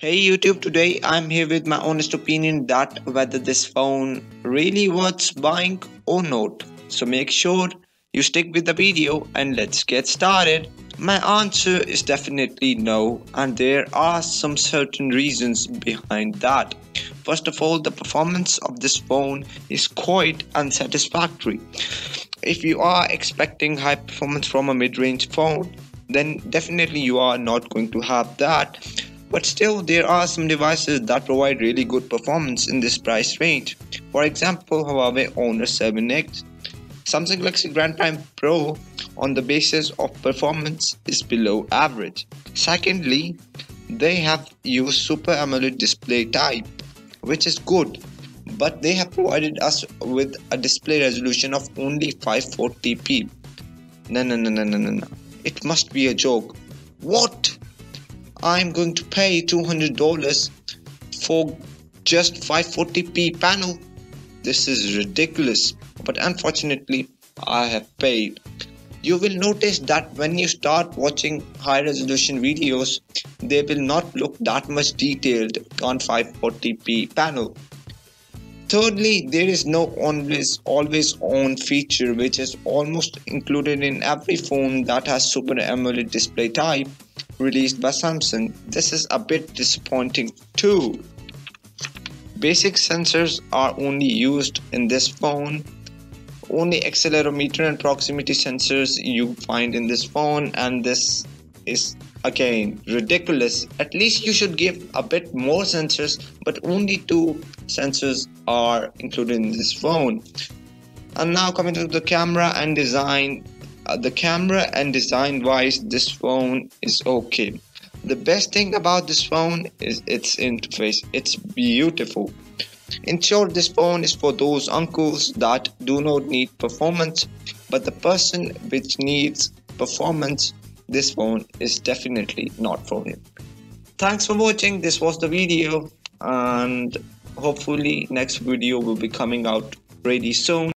Hey YouTube, today I'm here with my honest opinion that whether this phone really worth buying or not. So make sure you stick with the video and let's get started. My answer is definitely no and there are some certain reasons behind that. First of all, the performance of this phone is quite unsatisfactory. If you are expecting high performance from a mid-range phone, then definitely you are not going to have that but still, there are some devices that provide really good performance in this price range. For example, Huawei Honor 7X. Samsung Galaxy Grand Prime Pro on the basis of performance is below average. Secondly, they have used Super AMOLED display type, which is good, but they have provided us with a display resolution of only 540p. No, no, no, no, no, no, no. It must be a joke. What? I'm going to pay $200 for just 540p panel. This is ridiculous, but unfortunately, I have paid. You will notice that when you start watching high resolution videos, they will not look that much detailed on 540p panel. Thirdly, there is no always always on feature which is almost included in every phone that has Super AMOLED display type released by Samsung. This is a bit disappointing too. Basic sensors are only used in this phone. Only accelerometer and proximity sensors you find in this phone and this is again ridiculous. At least you should give a bit more sensors but only two sensors are included in this phone. And now coming to the camera and design uh, the camera and design wise this phone is okay. The best thing about this phone is its interface. It's beautiful. In short this phone is for those uncles that do not need performance but the person which needs performance this phone is definitely not for him. Thanks for watching. This was the video and hopefully next video will be coming out pretty soon